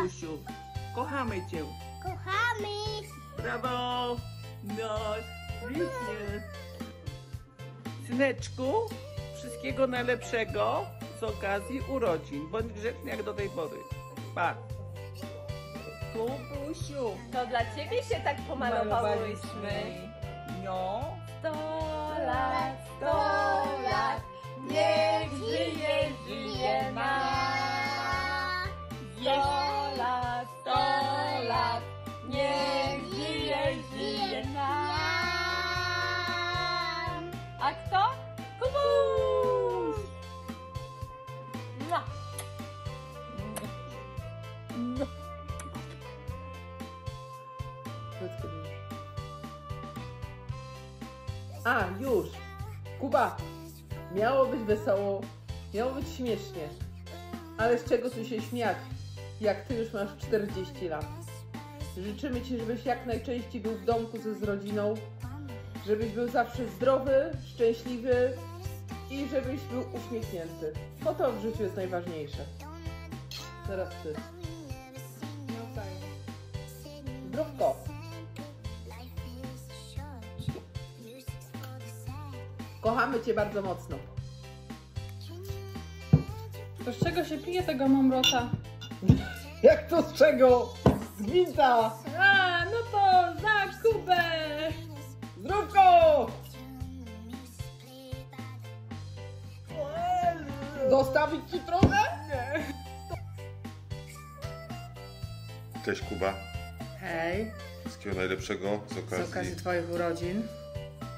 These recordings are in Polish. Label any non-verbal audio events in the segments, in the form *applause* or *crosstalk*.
Kubusiu, kochamy cię. Kochamy! Brawo! No, pięknie. Syneczku, wszystkiego najlepszego z okazji urodzin. Bądź grzeczny jak do tej pory. Pa! Kubusiu, To dla ciebie się tak pomalowałyśmy. No. Sto lat, sto lat, niech żyje A, już. Kuba, miało być wesoło, miało być śmiesznie. Ale z czego tu się śmiać, jak ty już masz 40 lat? Życzymy ci, żebyś jak najczęściej był w domku ze z rodziną, żebyś był zawsze zdrowy, szczęśliwy i żebyś był uśmiechnięty. Bo to w życiu jest najważniejsze. Teraz ty. No Zdrówko. Kochamy cię bardzo mocno. To z czego się pije tego mamrota? *laughs* Jak to z czego? Z gwinta! A, no to za Kubę! Dostawić ci trochę? Cześć Kuba. Hej, Wszystkiego najlepszego z z okazji, okazji Twoich urodzin.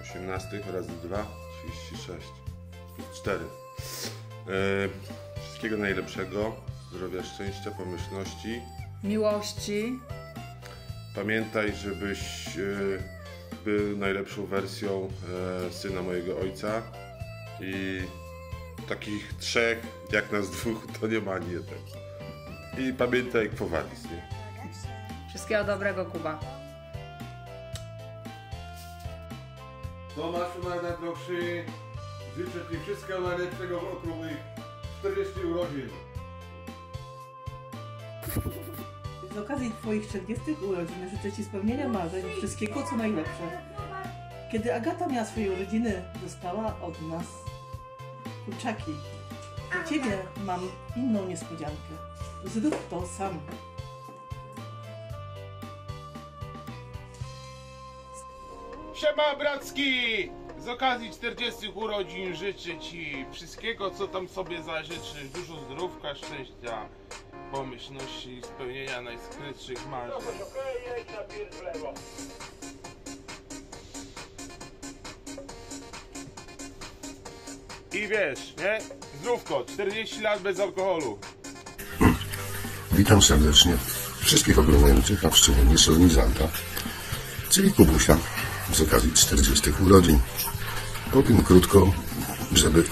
18 razy 2, 36 plus 4. E, wszystkiego najlepszego, zdrowia, szczęścia, pomyślności. Miłości. Pamiętaj, żebyś e, był najlepszą wersją e, syna mojego ojca i takich trzech, jak nas dwóch, to nie ma ani jeden. I pamiętaj, jak powalić, nie? Wszystkiego dobrego, Kuba. Tomaszu najdroższy, życzę Ci wszystkiego najlepszego w okrągłych 40 urodzin. Z okazji Twoich 40 urodzin życzę Ci spełnienia marzeń, wszystkiego co najlepsze. Kiedy Agata miała swoje urodziny, dostała od nas kurczaki. Dla Ciebie mam inną niespodziankę. Zrób to sam. Siema Bracki! Z okazji 40 urodzin życzę Ci wszystkiego, co tam sobie zażyczysz. Dużo zdrówka, szczęścia, pomyślności, spełnienia najskrytszych marzeń. I wiesz, nie? Zdrówko, 40 lat bez alkoholu. Witam serdecznie wszystkich oglądających, a w szczególnie solenizanta, czyli Kubusia, z okazji 40 urodzin. Powiem krótko, żeby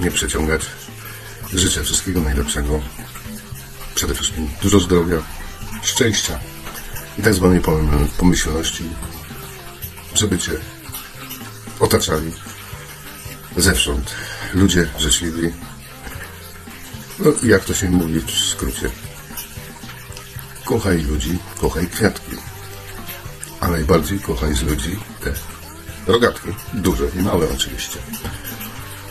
nie przeciągać. Życzę wszystkiego najlepszego. Przede wszystkim dużo zdrowia, szczęścia i tak zwanej pom- pomyślności, żeby Cię otaczali zewsząd ludzie życzliwi. No, jak to się mówi w skrócie, kochaj ludzi, kochaj kwiatki. A najbardziej kochaj z ludzi te rogatki, duże i małe oczywiście.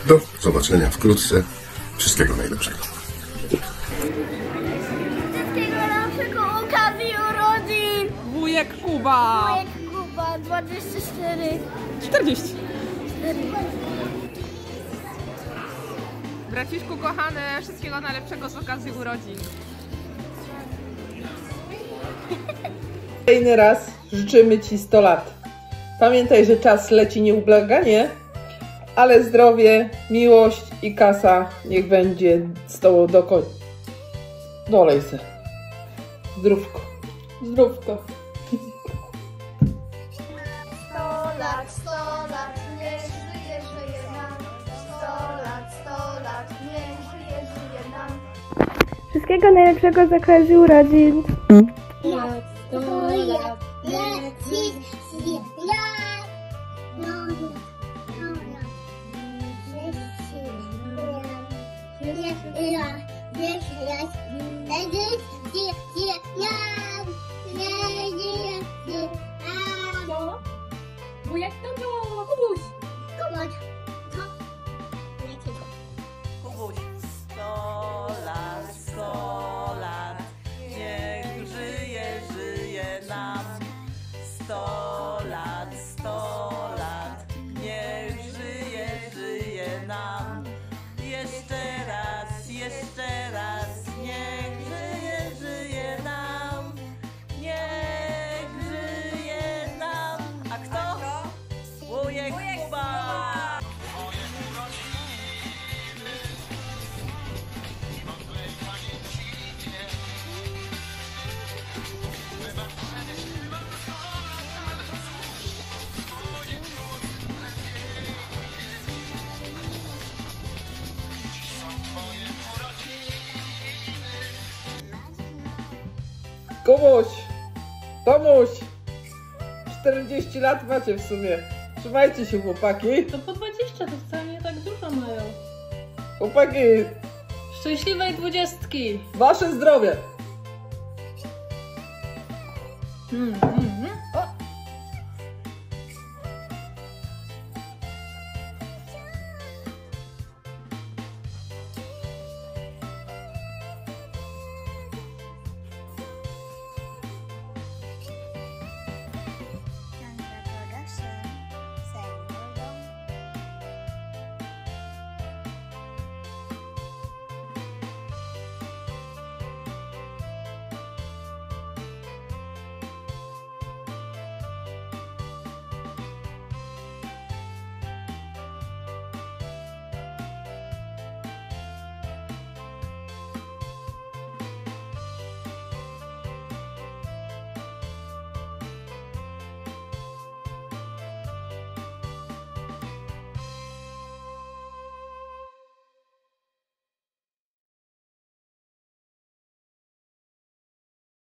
Do zobaczenia wkrótce. Wszystkiego najlepszego. Wszystkiego najlepszego okazji urodzin! Wujek Kuba! Wujek Kuba, 24. 40. 4. Braciszku kochany, wszystkiego najlepszego z okazji urodzin. Kolejny raz życzymy Ci 100 lat. Pamiętaj, że czas leci nieubłaganie, ale zdrowie, miłość i kasa niech będzie z Tobą do końca. Dolej se. Zdrówko. Zdrówko. Wszystkiego najlepszego z okazji urodzin. Lat, 100 lat, leci, żyje lat. No, Kubuś! Tomuś! 40 lat macie w sumie. Trzymajcie się chłopaki. To po 20 to wcale nie tak dużo mają. Chłopaki, Szczęśliwej dwudziestki. wasze zdrowie! Mm, mm.